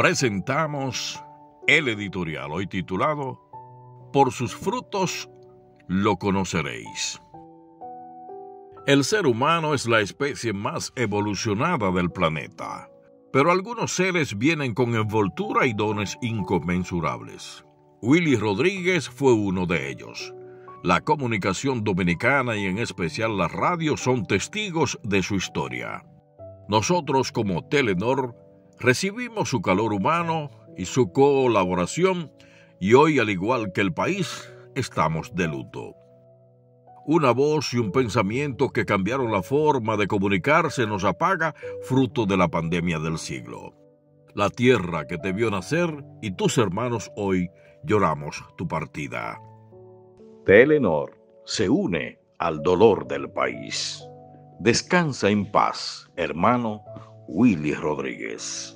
presentamos el editorial hoy titulado Por sus frutos lo conoceréis. El ser humano es la especie más evolucionada del planeta, pero algunos seres vienen con envoltura y dones inconmensurables. Willy Rodríguez fue uno de ellos. La comunicación dominicana y en especial la radio son testigos de su historia. Nosotros como Telenor recibimos su calor humano y su colaboración y hoy al igual que el país estamos de luto. Una voz y un pensamiento que cambiaron la forma de comunicarse nos apaga fruto de la pandemia del siglo. La tierra que te vio nacer y tus hermanos hoy lloramos tu partida. Telenor se une al dolor del país. Descansa en paz, hermano Willy Rodríguez.